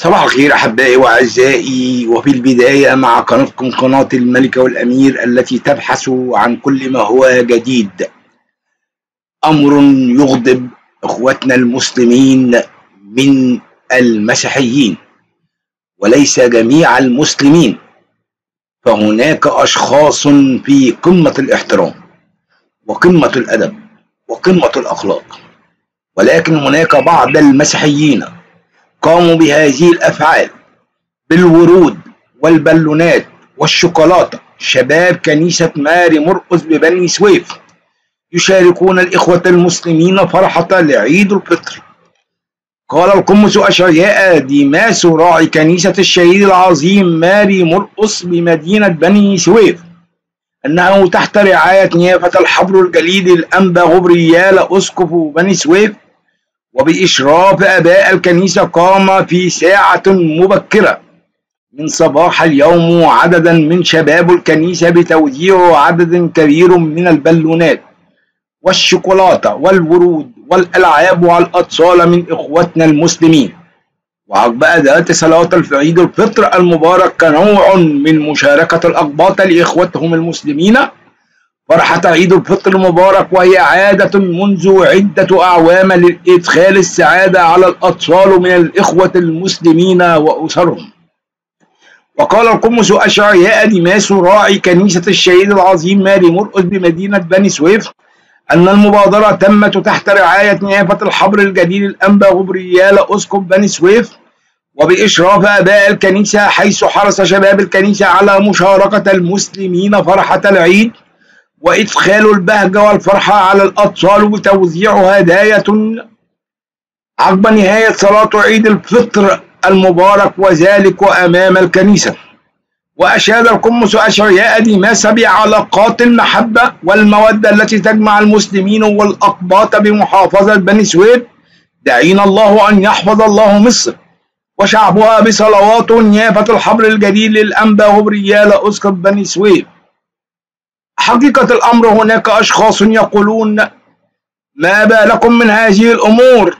صباح الخير أحبائي وأعزائي وفي البداية مع قناتكم قناة الملكة والأمير التي تبحث عن كل ما هو جديد. أمر يغضب إخوتنا المسلمين من المسيحيين وليس جميع المسلمين فهناك أشخاص في قمة الإحترام وقمة الأدب وقمة الأخلاق ولكن هناك بعض المسيحيين قاموا بهذه الأفعال بالورود والبالونات والشوكولاتة. شباب كنيسة ماري مرقس ببني سويف. يشاركون الإخوة المسلمين فرحة عيد الفطر. قال القمص أشعياء ديماس راعي كنيسة الشهيد العظيم ماري مرقس بمدينة بني سويف. أنه تحت رعاية نيافة الحبر الجليل الأنبا غبريال أسقف بني سويف وبإشراف آباء الكنيسة قام في ساعة مبكرة. من صباح اليوم عددا من شباب الكنيسة بتوزيع عدد كبير من البالونات والشوكولاتة والورود والألعاب على الأطفال من إخوتنا المسلمين. وعقب أداء صلاة عيد الفطر المبارك كنوع من مشاركة الأقباط لإخوتهم المسلمين فرحة عيد الفطر المبارك وهي عادة منذ عدة أعوام لإدخال السعادة على الأطفال من الإخوة المسلمين وأسرهم. وقال القمص أشعياء ديماس راعي كنيسة الشهيد العظيم ماري مرقس بمدينة بني سويف أن المبادرة تمت تحت رعاية نيافة الحبر الجليل الأنبا غبريال أسقف بني سويف وبإشراف آباء الكنيسة حيث حرص شباب الكنيسة على مشاركة المسلمين فرحة العيد وإدخال البهجة والفرحة على الأطفال وتوزيع هدايا عقب نهاية صلاة عيد الفطر المبارك وذلك أمام الكنيسة. وأشاد القمص أشعياء ديماس بعلاقات المحبة والمودة التي تجمع المسلمين والأقباط بمحافظة بني سويف. داعيا الله أن يحفظ الله مصر. وشعبها بصلوات نيافة الحبر الجليل الأنبا غبريال أسقف بني سويف. حقيقة الأمر هناك أشخاص يقولون ما بالكم من هذه الأمور.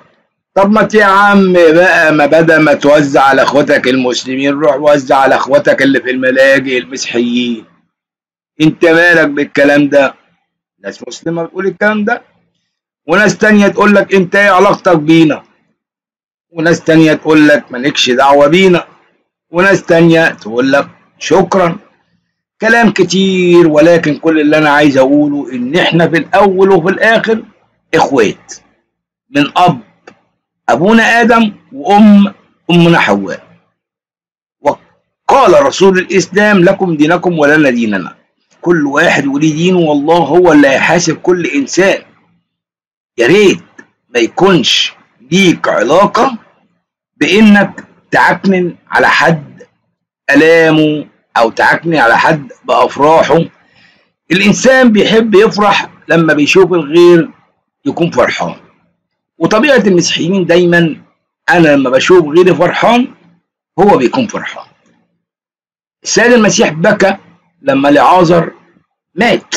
طب ما يا عم بقى ما بدل ما توزع على أخواتك المسلمين روح وزع على أخواتك اللي في الملاجئ المسيحيين. أنت مالك بالكلام ده؟ ناس مسلمة بتقول الكلام ده. وناس تانية تقول لك أنت إيه علاقتك بينا؟ وناس تانية تقول لك مالكش دعوة بينا. وناس تانية تقول لك شكرا. كلام كتير ولكن كل اللي أنا عايز أقوله إن إحنا في الأول وفي الآخر إخوات. من أب أبونا آدم وأم أمنا حواء. وقال رسول الإسلام لكم دينكم ولنا ديننا. كل واحد وليه دينه والله هو اللي هيحاسب كل إنسان. يا ريت ما يكونش ليك علاقة بإنك تعكنن على حد ألامه أو تعكني على حد بأفراحه. الإنسان بيحب يفرح لما بيشوف الغير يكون فرحان. وطبيعة المسيحيين دايما أنا لما بشوف غيري فرحان هو بيكون فرحان. السيد المسيح بكى لما لعازر مات.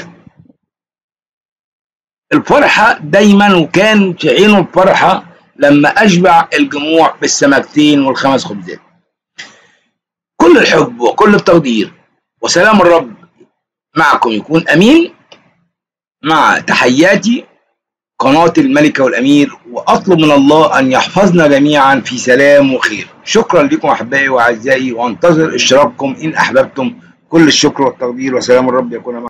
الفرحة دايما وكان في عينه الفرحة لما أشبع الجموع بالسمكتين والخمس خبزات. كل الحب وكل التقدير. وسلام الرب معكم يكون أمين مع تحياتي قناة الملكة والأمير وأطلب من الله أن يحفظنا جميعا في سلام وخير. شكرا لكم أحبائي وأعزائي وأنتظر اشتراككم إن أحببتم. كل الشكر والتقدير وسلام الرب يكون معكم.